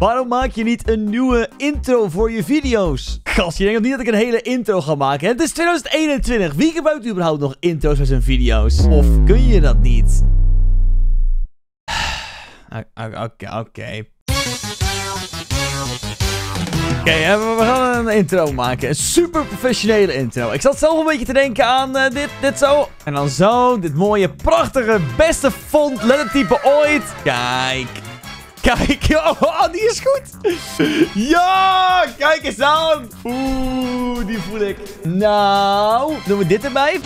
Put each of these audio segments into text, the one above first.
Waarom maak je niet een nieuwe intro voor je video's? Gast, je denkt niet dat ik een hele intro ga maken. Het is 2021. Wie gebruikt überhaupt nog intro's voor zijn video's? Of kun je dat niet? Oké, oké. Oké, we gaan een intro maken. Een super professionele intro. Ik zat zelf een beetje te denken aan uh, dit, dit zo. En dan zo. Dit mooie, prachtige, beste font lettertype ooit. Kijk. Kijk. Oh, die is goed. Ja, kijk eens aan. Oeh, die voel ik. Nou, doen we dit erbij?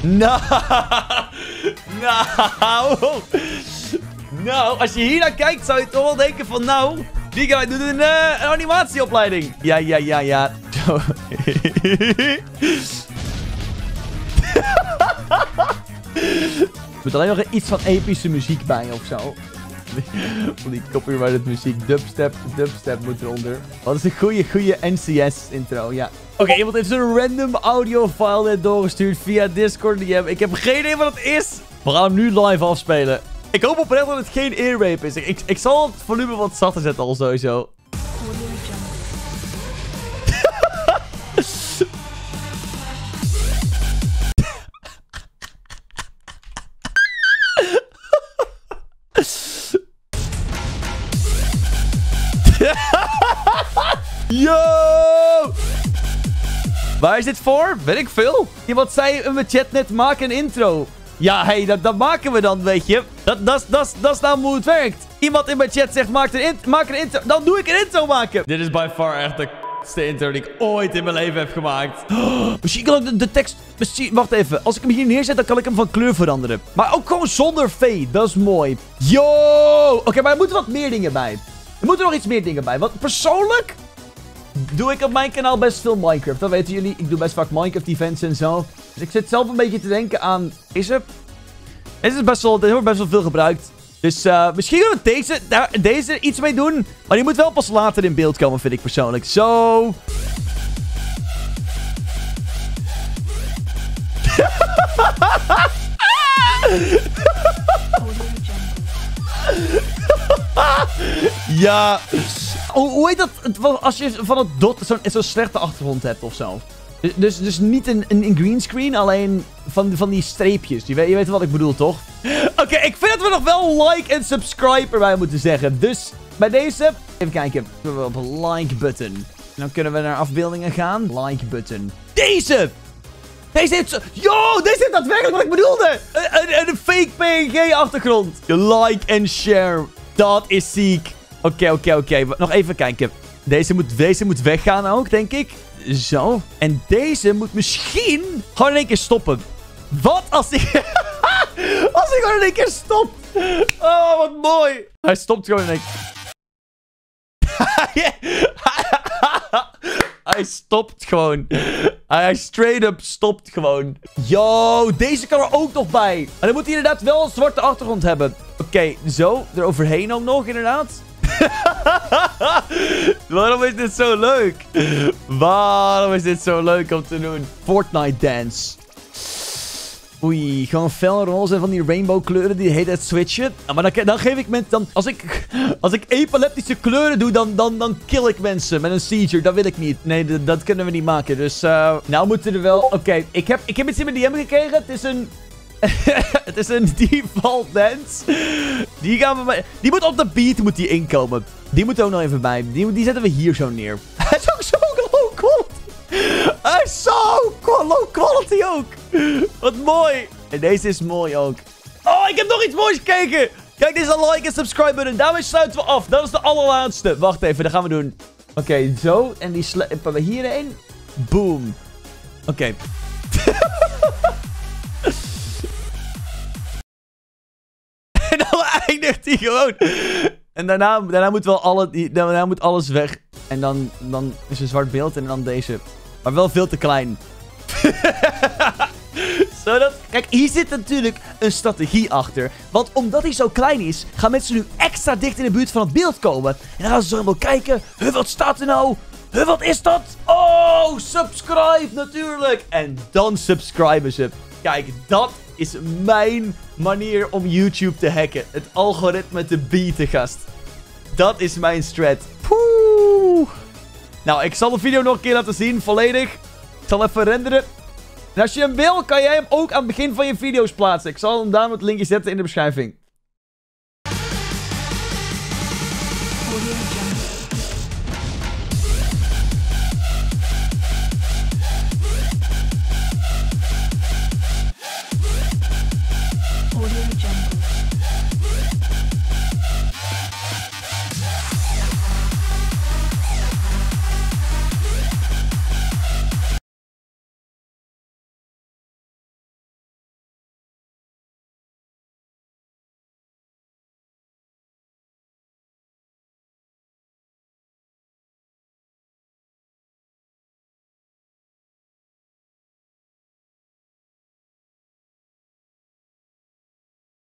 Nou. Nou. Nou, als je hier naar kijkt, zou je toch wel denken van nou... Die guy doet een, uh, een animatieopleiding. Ja, ja, ja, ja. Er moet alleen nog iets van epische muziek bij of zo. Van die copyrighted muziek. Dubstep, dubstep moet eronder. Wat is een goede, goede NCS intro, ja. Oké, iemand heeft zo'n random audio file net doorgestuurd via Discord. Ik heb geen idee wat het is. We gaan hem nu live afspelen. Ik hoop oprecht dat het geen earrape is. Ik, ik, zal het volume wat zachter zetten al sowieso. Yo! Waar is dit voor? Weet ik veel. Iemand zei in mijn chat net, maak een intro. Ja, hey, dat, dat maken we dan, weet je. Dat, dat, dat, dat is nou hoe het werkt. Iemand in mijn chat zegt, maak een, int maak een intro. Dan doe ik een intro maken. Dit is by far echt de k***ste intro die ik ooit in mijn leven heb gemaakt. Oh, misschien kan ik de, de tekst... Misschien, wacht even. Als ik hem hier neerzet, dan kan ik hem van kleur veranderen. Maar ook gewoon zonder fade. Dat is mooi. Yo! Oké, maar er moeten wat meer dingen bij. Er moeten nog iets meer dingen bij. Want persoonlijk doe ik op mijn kanaal best veel Minecraft. Dat weten jullie. Ik doe best vaak Minecraft events en zo. Dus ik zit zelf een beetje te denken aan... Deze? Deze is best wel, deze wordt best wel veel gebruikt. Dus uh, misschien kunnen we deze, deze iets mee doen. Maar die moet wel pas later in beeld komen, vind ik persoonlijk. Zo. ja. Oh, hoe heet dat? Als je van het dot zo'n zo slechte achtergrond hebt of zo. Dus, dus, niet een, een, greenscreen, alleen van, van die streepjes. Je weet, je weet wat ik bedoel, toch? Oké, ik vind dat we nog wel like en subscribe erbij moeten zeggen. Dus bij deze, even kijken. We op like button. dan kunnen we naar afbeeldingen gaan. Like button. Deze! Deze heeft... Yo, deze heeft daadwerkelijk wat ik bedoelde. Een, een, een fake PNG achtergrond. Like en share. Dat is ziek. Oké, oké, oké. Nog even kijken. Deze moet, deze moet weggaan ook, denk ik. Zo. En deze moet misschien gewoon in één keer stoppen. Wat als ik... als ik gewoon in één keer stop. Oh, wat mooi. Hij stopt gewoon Hij stopt gewoon. Hij straight up stopt gewoon. Yo, deze kan er ook nog bij. En dan moet hij inderdaad wel een zwarte achtergrond hebben. Oké, zo. Eroverheen ook nog, inderdaad. Waarom is dit zo leuk? Waarom is dit zo leuk om te doen? Fortnite dance. Oei, gewoon fel roze van die rainbow kleuren die heet het switchen. maar dan, dan geef ik mensen... Dan, als, ik, als ik epileptische kleuren doe, dan, dan, dan kill ik mensen met een seizure. Dat wil ik niet. Nee, dat kunnen we niet maken. Dus uh, nou moeten er wel... Oké, ik, heb, ik heb iets in mijn DM gekregen. Het is een... het is een default dance. Die gaan we... Die moet op de beat moet die inkomen. Die moet er ook nog even bij. Die, die zetten we hier zo neer. Hij is ook zo low quality. Hij is zo low quality ook. Wat mooi. En deze is mooi ook. Oh, ik heb nog iets moois gekeken. Kijk, dit is een like en subscribe button. Daarmee sluiten we af. Dat is de allerlaatste. Wacht even, dat gaan we doen. Oké, zo. En die slepen we hierheen. Boom. Oké. gewoon. En daarna, daarna, moet wel alle, daarna moet alles weg. En dan, dan is een zwart beeld en dan deze. Maar wel veel te klein. Zodat... Kijk, hier zit natuurlijk een strategie achter. Want omdat hij zo klein is, gaan mensen nu extra dicht in de buurt van het beeld komen. En dan gaan ze zo helemaal kijken. Huh, wat staat er nou? Huh, wat is dat? Oh, subscribe natuurlijk. En dan subscriben ze. Kijk, dat is mijn manier om YouTube te hacken. Het algoritme te bieden, gast. Dat is mijn strat. Poeh. Nou, ik zal de video nog een keer laten zien, volledig. Ik zal even renderen. En als je hem wil, kan jij hem ook aan het begin van je video's plaatsen. Ik zal hem daar met het linkje zetten in de beschrijving.